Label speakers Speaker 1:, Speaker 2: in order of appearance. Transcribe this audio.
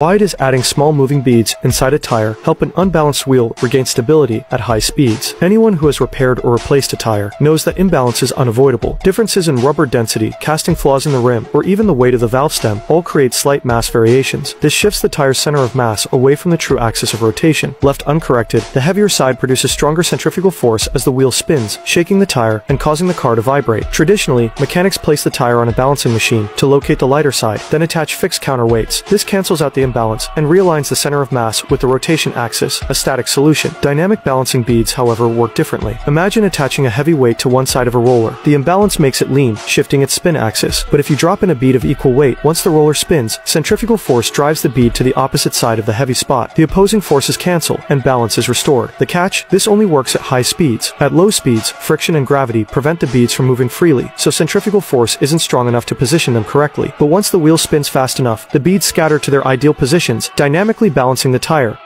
Speaker 1: Why does adding small moving beads inside a tire help an unbalanced wheel regain stability at high speeds? Anyone who has repaired or replaced a tire knows that imbalance is unavoidable. Differences in rubber density, casting flaws in the rim, or even the weight of the valve stem all create slight mass variations. This shifts the tire's center of mass away from the true axis of rotation. Left uncorrected, the heavier side produces stronger centrifugal force as the wheel spins, shaking the tire and causing the car to vibrate. Traditionally, mechanics place the tire on a balancing machine to locate the lighter side, then attach fixed counterweights. This cancels out the imbalance and realigns the center of mass with the rotation axis, a static solution. Dynamic balancing beads, however, work differently. Imagine attaching a heavy weight to one side of a roller. The imbalance makes it lean, shifting its spin axis. But if you drop in a bead of equal weight, once the roller spins, centrifugal force drives the bead to the opposite side of the heavy spot. The opposing forces cancel, and balance is restored. The catch? This only works at high speeds. At low speeds, friction and gravity prevent the beads from moving freely, so centrifugal force isn't strong enough to position them correctly. But once the wheel spins fast enough, the beads scatter to their ideal positions dynamically balancing the tire